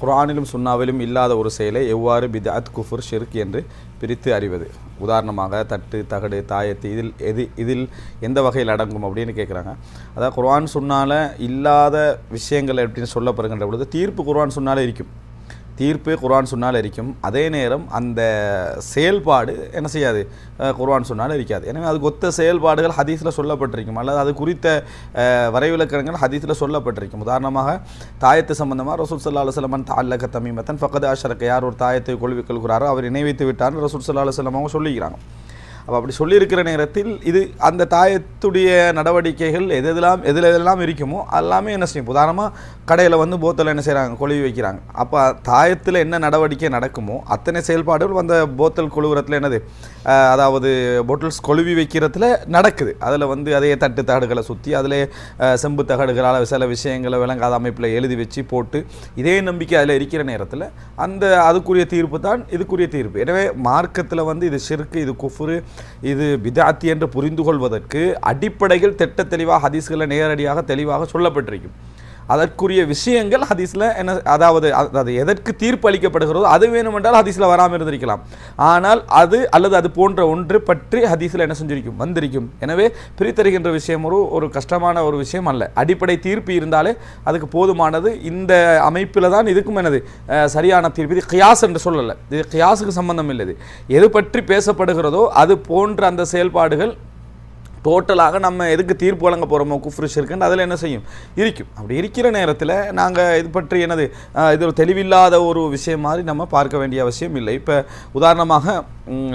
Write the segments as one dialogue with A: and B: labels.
A: குரானிலும் சுண்ணாவிலும் இல்லாத ஒரு செயலை எவ்வாறு பிதாத் குஃபுர் ஷிர்க் என்று பிரித்து அறிவது? உதாரணமாக தட்டு தகடு தாயத்து இதில் எது இதில் எந்த வகையில் அடங்கும் அப்படின்னு கேட்குறாங்க அதாவது குர்ஆன் சுன்னால் இல்லாத விஷயங்கள் எப்படின்னு சொல்லப்படுகின்ற பொழுது தீர்ப்பு குர்ஆன் சொன்னாலே இருக்கும். தீர்ப்பு குரான் சொன்னால் இருக்கும் அதே நேரம் அந்த செயல்பாடு என்ன செய்யாது? குரான் சொன்னால் இருக்காது எனவே அதுக்கு ஒத்த செயல்பாடுகள் ஹதீஸில் சொல்லப்பட்டிருக்கும். அல்லது அது குறித்த வரைவிலக்கணங்கள் ஹதீஸில் சொல்லப்பட்டிருக்கும். உதாரணமாக தாயத்து சம்பந்தமாக ரசூல் சல்லா அலுவலமன் தால்லக தமிமத்தன் ஃபக்கத் அஷரக்க யார் ஒரு தாயத்தை கொள்வி கொள்கிறாரோ அவர் இணை வைத்து விட்டார்னு ரசூல் சல்லா அலுவலமாக சொல்லிக்கிறாங்க. அப்போ அப்படி சொல்லியிருக்கிற நேரத்தில் இது அந்த தாயத்துடைய நடவடிக்கைகள் எது எதெல்லாம் எதில் எதெல்லாம் இருக்குமோ எல்லாமே என்ன செய்யும்? உதாரணமாக கடையில் வந்து போத்தல் என்ன செய்கிறாங்க கொழுவி வைக்கிறாங்க. அப்போ தாயத்தில் என்ன நடவடிக்கை நடக்குமோ அத்தனை செயல்பாடுகள் அந்த போத்தல் கொழுவுறத்தில் என்னது? அதாவது போட்டில்ஸ் கொழுவி வைக்கிறதுல நடக்குது. அதில் வந்து அதே தட்டு தகடுகளை சுற்றி அதில் செம்பு தகடுகளால் சில விஷயங்களை விளங்காத அமைப்பில் எழுதி வச்சு போட்டு இதே நம்பிக்கை அதில் இருக்கிற நேரத்தில் அந்த அதுக்குரிய தீர்ப்பு தான் இதுக்குரிய தீர்ப்பு. எனவே மார்க்கத்தில் வந்து இது சிறுக்கு இது குஃபுரு இது பிதாத்தி என்று புரிந்து கொள்வதற்கு அடிப்படையில் திட்ட தெளிவாக ஹதீஸ்களை நேரடியாக தெளிவாக சொல்லப்பட்டிருக்கும். அதற்குரிய விஷயங்கள் ஹதீஸில் என்ன அதாவது அது- அது எதற்கு தீர்ப்பு அளிக்கப்படுகிறதோ அது வேணுமென்றால் ஹதீஸில் வராமல் இருந்திருக்கலாம். ஆனால் அது அல்லது அது போன்ற ஒன்று பற்றி ஹதீஸில் என்ன செஞ்சிருக்கும்? வந்திருக்கும். எனவே பிரித்தறிகின்ற விஷயம் ஒரு ஒரு கஷ்டமான ஒரு விஷயம் அல்ல. அடிப்படை தீர்ப்பு இருந்தாலே அதுக்கு போதுமானது. இந்த அமைப்பில் தான் இதுக்கும் எனது சரியான தீர்ப்பு. இது கியாஸ் என்று சொல்லலை. இது கியாஸுக்கு சம்பந்தம் இல்லை எது பற்றி பேசப்படுகிறதோ அது போன்ற அந்த செயல்பாடுகள் டோட்டலாக நம்ம எதுக்கு தீர்ப்பு வழங்க போகிறோமோ குஃப்ரு ஷிர்க்குன்னு அதில் என்ன செய்யும்? இருக்கும். அப்படி இருக்கிற நேரத்தில் நாங்கள் இது பற்றி எனது இது ஒரு தெளிவில்லாத ஒரு விஷயம் மாதிரி நம்ம பார்க்க வேண்டிய அவசியம் இல்லை. இப்போ உதாரணமாக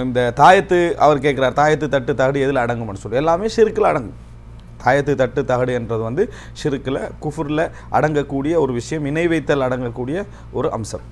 A: இந்த தாயத்து அவர் கேட்குறார் தாயத்து தட்டு தகடு எதில் அடங்கும்னு சொல்லி. எல்லாமே ஷிர்க்கில் அடங்கும். தாயத்து தட்டு தகடு என்றது வந்து சிறுக்கில் குஃபுரில் அடங்கக்கூடிய ஒரு விஷயம் இணை வைத்தல் அடங்கக்கூடிய ஒரு அம்சம்.